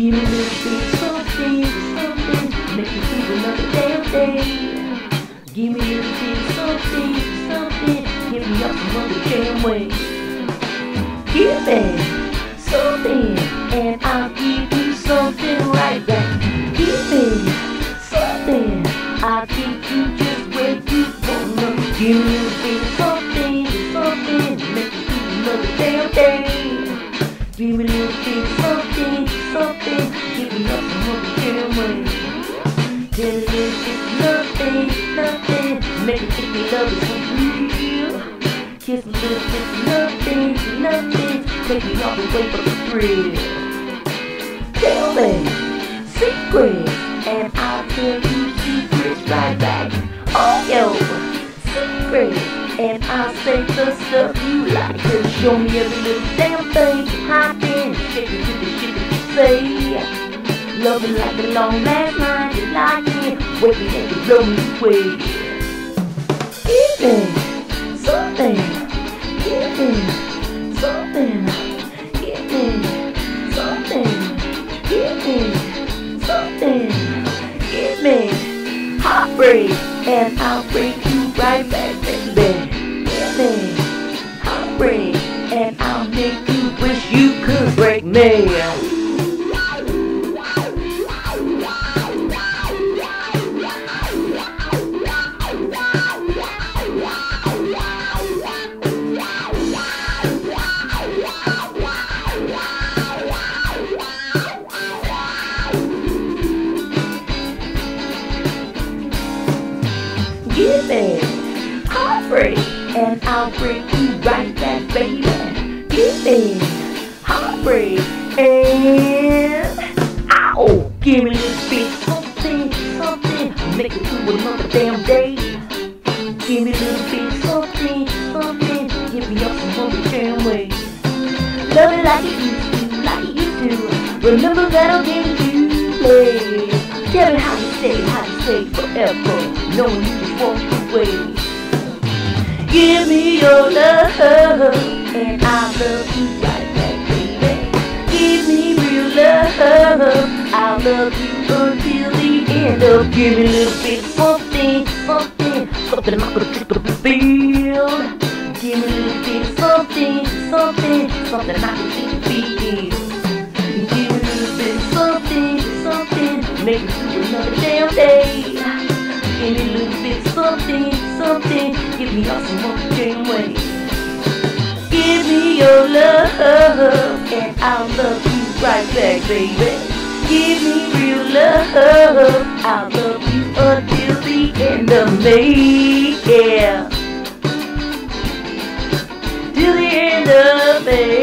Give me a little bit something, something, make me feel another damn day. Give me a little something, something, give me up some other damn way. Give me something, and I'll give you something right back. Give me something, I'll give you just where you wanna. Give me a little something, something, make me feel another damn day. Give me a little something, make it think me love is real. Kiss a little bit nothing, nothing, take me all the way from the thrill. Tell me secrets, and I'll tell you secrets right back. Oh yo, secrets, and I'll say the stuff you like. Just show me every little damn thing, hot in, shake it to the shit that you say. Love it like a long last night, you like it, me and you blow me away. Give me something, give me something, give me something, give me something, give me heartbreak, and I'll break you right back, baby. Give me heartbreak, and I'll make you wish you could break me. Give me heartbreak, and I'll break you right back, baby. Give me heartbreak, and ow, give me a little something, something, make it through another damn day. Give me a little something, something, give me up some other damn way. Love it like it used to, like it used to. Remember that I'll give you play. Tell me how you say, how say forever, knowing you walk away. Give me your love, and I'll love you right back, baby. Give me real love, I'll love you until the end of. Give me a little bit of something, something, something not gonna keep it feel. Give me a little bit of something, something, something I can see feel. Make me feel another damn day. Give me a little bit something, something, give me all some more way. Give me your love, and I'll love you right back, baby. Give me real love, I'll love you until the end of May, yeah. Till the end of May.